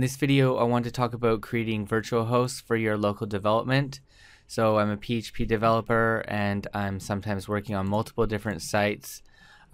In this video, I want to talk about creating virtual hosts for your local development. So I'm a PHP developer and I'm sometimes working on multiple different sites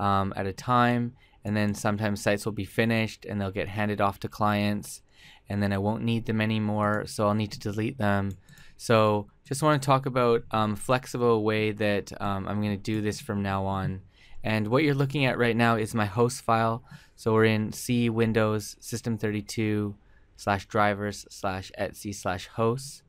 um, at a time. And then sometimes sites will be finished and they'll get handed off to clients and then I won't need them anymore. So I'll need to delete them. So just want to talk about um, flexible way that um, I'm going to do this from now on. And what you're looking at right now is my host file. So we're in C Windows System32 slash drivers slash etc slash hosts.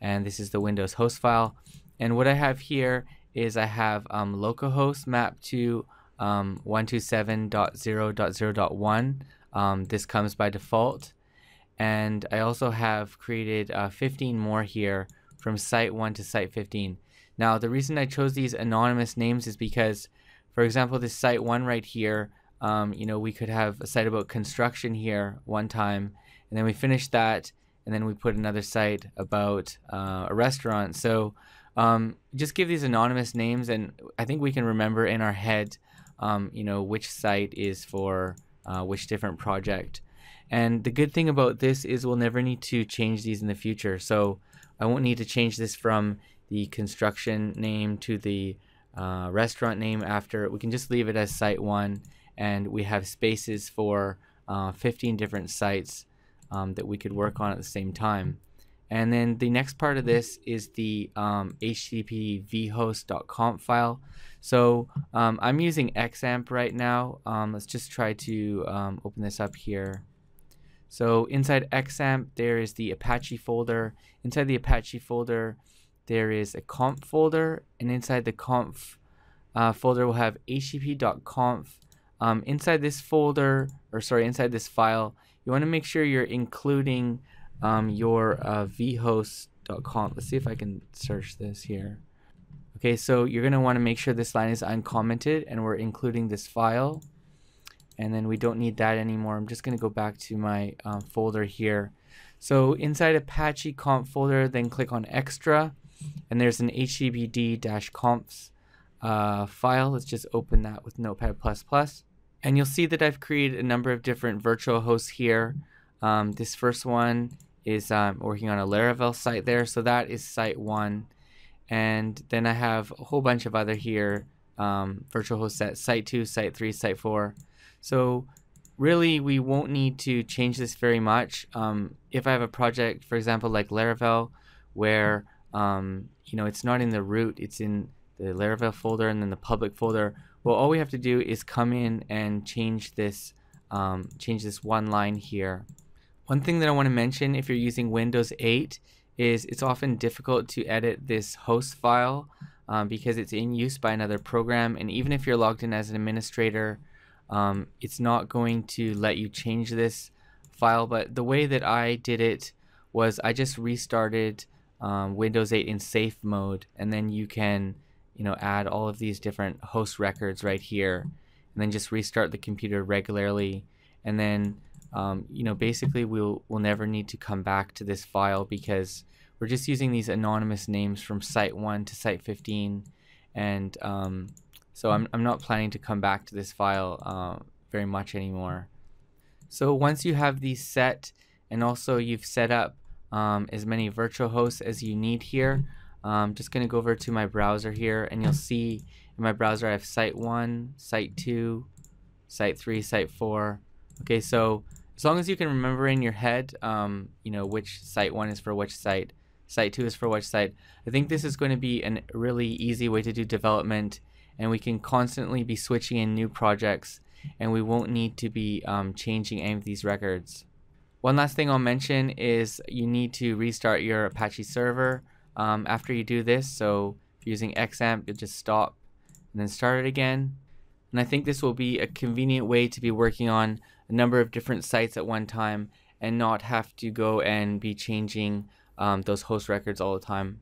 And this is the Windows host file. And what I have here is I have um, localhost mapped to um, 127.0.0.1. Um, this comes by default. And I also have created uh, 15 more here from site 1 to site 15. Now, the reason I chose these anonymous names is because, for example, this site 1 right here, um, you know, we could have a site about construction here one time, and then we finish that, and then we put another site about uh, a restaurant. So um, just give these anonymous names, and I think we can remember in our head, um, you know, which site is for uh, which different project. And the good thing about this is we'll never need to change these in the future. So I won't need to change this from the construction name to the uh, restaurant name after. We can just leave it as site one and we have spaces for uh, 15 different sites um, that we could work on at the same time. And then the next part of this is the um, HTTP vhost.conf file. So um, I'm using XAMPP right now. Um, let's just try to um, open this up here. So inside XAMPP, there is the Apache folder. Inside the Apache folder, there is a conf folder, and inside the conf uh, folder, we'll have httpd.conf. Um, inside this folder, or sorry, inside this file, you want to make sure you're including um, your uh, vhost.conf. Let's see if I can search this here. Okay, so you're going to want to make sure this line is uncommented, and we're including this file and then we don't need that anymore. I'm just going to go back to my um, folder here. So inside Apache conf folder, then click on extra, and there's an httpd-confs uh, file. Let's just open that with Notepad++. And you'll see that I've created a number of different virtual hosts here. Um, this first one is um, working on a Laravel site there, so that is site one. And then I have a whole bunch of other here, um, virtual hosts at site two, site three, site four. So really we won't need to change this very much. Um, if I have a project, for example, like Laravel, where um, you know it's not in the root, it's in the Laravel folder and then the public folder. Well, all we have to do is come in and change this, um, change this one line here. One thing that I want to mention, if you're using Windows 8, is it's often difficult to edit this host file um, because it's in use by another program. And even if you're logged in as an administrator, um, it's not going to let you change this file, but the way that I did it was I just restarted um, Windows 8 in safe mode, and then you can, you know, add all of these different host records right here, and then just restart the computer regularly, and then, um, you know, basically we'll we'll never need to come back to this file because we're just using these anonymous names from site 1 to site 15, and um, so I'm, I'm not planning to come back to this file uh, very much anymore. So once you have these set and also you've set up um, as many virtual hosts as you need here, I'm just going to go over to my browser here and you'll see in my browser I have site 1, site 2, site 3, site 4. Okay, so as long as you can remember in your head, um, you know, which site 1 is for which site, site 2 is for which site, I think this is going to be a really easy way to do development and we can constantly be switching in new projects and we won't need to be um, changing any of these records. One last thing I'll mention is you need to restart your Apache server um, after you do this. So if you're using XAMPP, you'll just stop and then start it again. And I think this will be a convenient way to be working on a number of different sites at one time and not have to go and be changing um, those host records all the time.